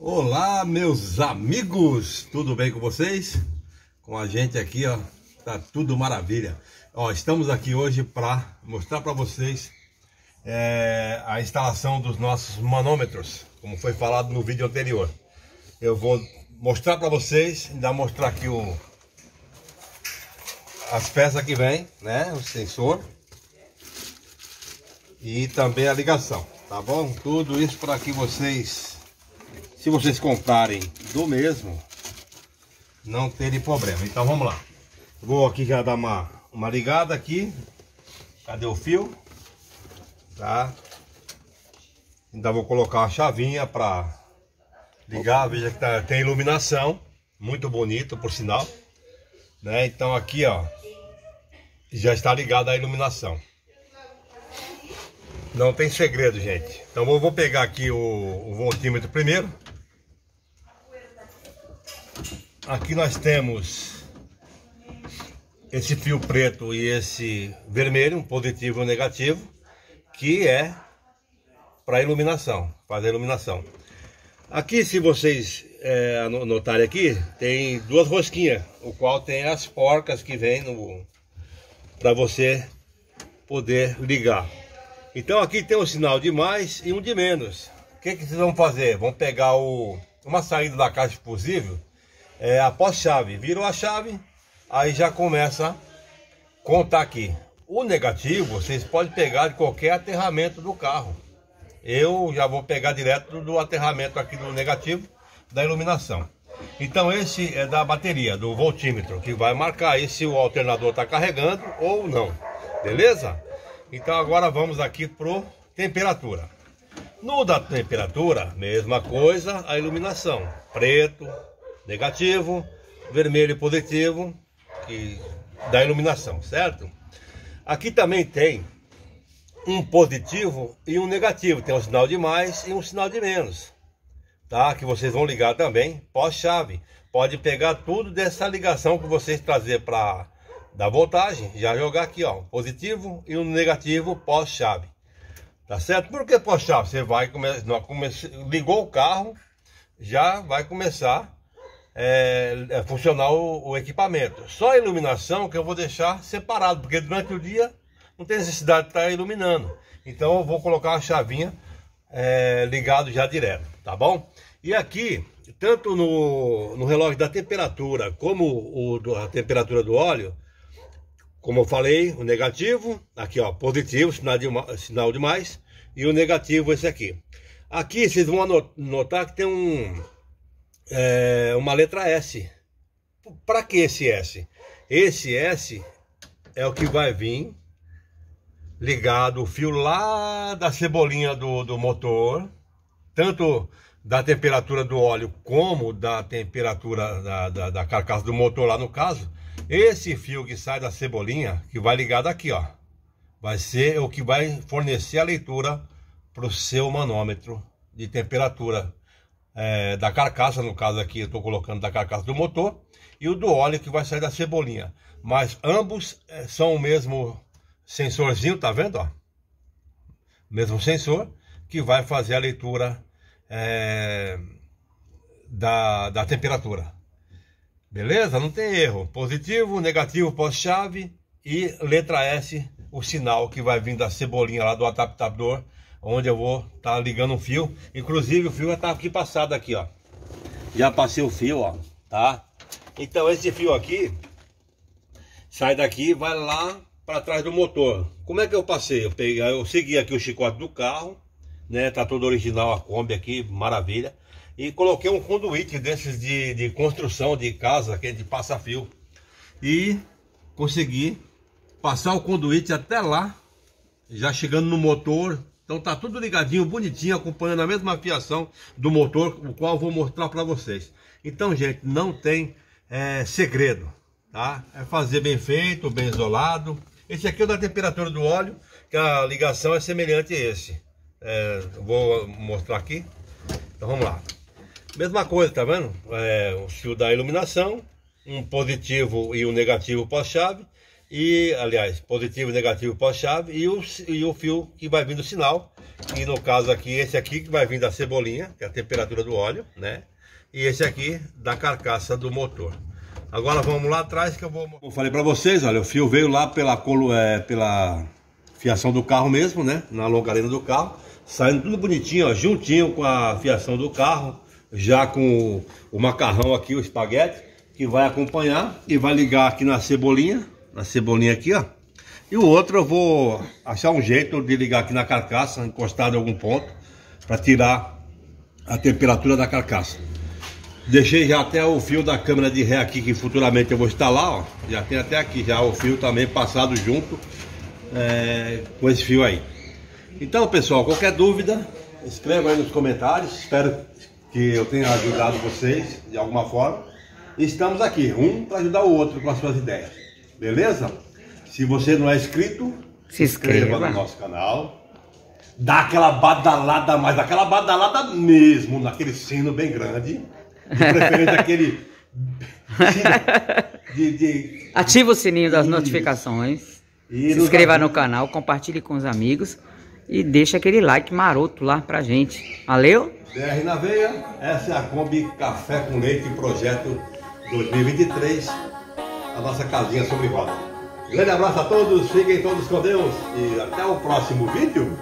Olá, meus amigos, tudo bem com vocês? Com a gente aqui, ó, tá tudo maravilha. Ó, estamos aqui hoje para mostrar para vocês é, a instalação dos nossos manômetros, como foi falado no vídeo anterior. Eu vou mostrar para vocês, ainda mostrar aqui o, as peças que vem, né, o sensor e também a ligação, tá bom? Tudo isso para que vocês se vocês comprarem do mesmo, não terem problema. Então vamos lá. Vou aqui já dar uma, uma ligada aqui. Cadê o fio? Tá? Ainda vou colocar a chavinha para ligar. Veja que tá, tem iluminação. Muito bonito, por sinal. Né? Então aqui, ó. Já está ligada a iluminação. Não tem segredo, gente. Então eu vou pegar aqui o, o voltímetro primeiro. Aqui nós temos esse fio preto e esse vermelho, um positivo e um negativo, que é para iluminação, fazer iluminação. Aqui, se vocês é, notarem aqui, tem duas rosquinhas, o qual tem as porcas que vem no para você poder ligar. Então aqui tem um sinal de mais e um de menos. O que, que vocês vão fazer? Vão pegar o, uma saída da caixa fusível é, após chave. Virou a chave, aí já começa a contar aqui. O negativo vocês podem pegar de qualquer aterramento do carro. Eu já vou pegar direto do aterramento aqui do negativo da iluminação. Então esse é da bateria, do voltímetro, que vai marcar aí se o alternador está carregando ou não. Beleza? Então agora vamos aqui pro temperatura. No da temperatura, mesma coisa, a iluminação. Preto, negativo, vermelho e positivo, que dá iluminação, certo? Aqui também tem um positivo e um negativo, tem um sinal de mais e um sinal de menos, tá? Que vocês vão ligar também pós-chave. Pode pegar tudo dessa ligação que vocês trazer para da voltagem, já jogar aqui, ó, positivo e um negativo pós-chave. Tá certo? Por que pós-chave? Você vai começar, ligou o carro, já vai começar é, é, funcionar o, o, equipamento. Só a iluminação que eu vou deixar separado, porque durante o dia não tem necessidade de estar iluminando. Então eu vou colocar a chavinha é, ligado já direto, tá bom? E aqui, tanto no, no relógio da temperatura como o, a temperatura do óleo, como eu falei, o negativo, aqui ó, positivo, sinal de, sinal de mais, e o negativo esse aqui. Aqui vocês vão notar que tem um, é, uma letra S. Para que esse S? Esse S é o que vai vir ligado o fio lá da cebolinha do, do motor, tanto da temperatura do óleo como da temperatura da, da, da, carcaça do motor lá no caso, esse fio que sai da cebolinha, que vai ligado aqui, ó, vai ser o que vai fornecer a leitura para o seu manômetro de temperatura é, da carcaça, no caso aqui eu estou colocando da carcaça do motor, e o do óleo que vai sair da cebolinha. Mas ambos é, são o mesmo sensorzinho, tá vendo? Ó? Mesmo sensor que vai fazer a leitura é, da, da temperatura. Beleza? Não tem erro. Positivo, negativo, pós-chave e letra S, o sinal que vai vir da cebolinha lá do adaptador onde eu vou estar tá ligando um fio. Inclusive o fio já está aqui passado aqui, ó. Já passei o fio, ó, tá? Então esse fio aqui sai daqui vai lá para trás do motor. Como é que eu passei? Eu peguei, eu segui aqui o chicote do carro, né? Tá todo original a Kombi aqui, maravilha. E coloquei um conduíte desses de, de construção de casa, que é de passa fio. E consegui passar o conduíte até lá, já chegando no motor, então tá tudo ligadinho, bonitinho, acompanhando a mesma fiação do motor, o qual eu vou mostrar para vocês. Então, gente, não tem é, segredo, tá? É fazer bem feito, bem isolado. Esse aqui é o da temperatura do óleo, que a ligação é semelhante a esse. É, vou mostrar aqui. Então vamos lá. Mesma coisa, tá vendo? É, o fio da iluminação, um positivo e um negativo pós-chave. e, aliás, positivo e negativo pós-chave, e o, e o fio que vai vir do sinal, que no caso aqui, esse aqui que vai vir da cebolinha, que é a temperatura do óleo, né? E esse aqui da carcaça do motor. Agora vamos lá atrás que eu vou... Como falei para vocês, olha, o fio veio lá pela, é, pela fiação do carro mesmo, né? Na longarina do carro, saindo tudo bonitinho, ó, juntinho com a fiação do carro, já com o macarrão aqui, o espaguete, que vai acompanhar e vai ligar aqui na cebolinha, na cebolinha aqui, ó. E o outro eu vou achar um jeito de ligar aqui na carcaça, encostado em algum ponto, para tirar a temperatura da carcaça. Deixei já até o fio da câmera de ré aqui, que futuramente eu vou instalar, ó. Já tem até aqui já o fio também passado junto é, com esse fio aí. Então, pessoal, qualquer dúvida, escreva aí nos comentários. Espero que eu tenha ajudado vocês de alguma forma. Estamos aqui, um para ajudar o outro com as suas ideias. Beleza? Se você não é inscrito, se inscreva, no nosso canal. Dá aquela badalada mais, aquela badalada mesmo, naquele sino bem grande. De preferência aquele. De, de... Ativa o sininho das Isso. notificações. E se inscreva no canal, compartilhe com os amigos e deixa aquele like maroto lá pra gente. Valeu? BR na veia, essa é a Kombi Café com Leite Projeto 2023 a nossa casinha sobre roda. Grande abraço a todos, fiquem todos com Deus e até o próximo vídeo.